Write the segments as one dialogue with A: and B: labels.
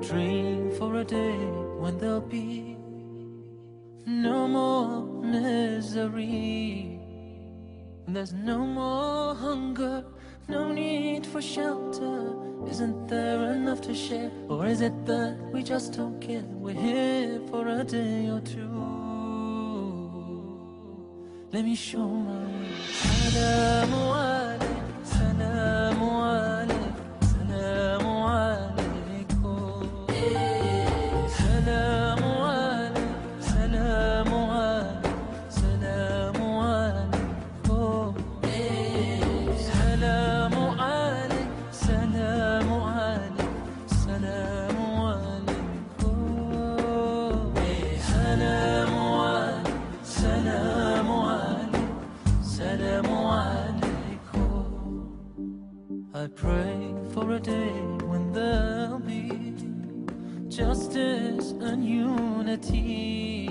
A: dream for a day when there'll be no more misery. There's no more hunger, no need for shelter. Isn't there enough to share? Or is it that we just don't care? We're here for a day or two. Let me show my way. And unity.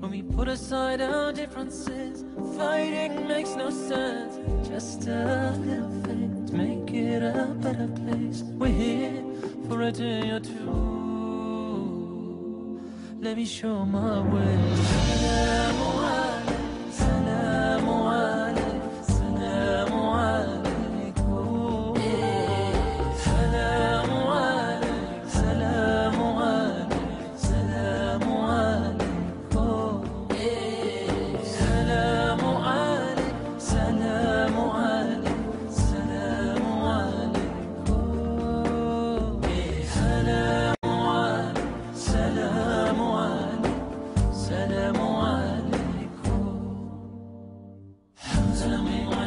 A: When we put aside our differences, fighting makes no sense. Just a little to make it a better place. We're here for a day or two. Let me show my way. Tell me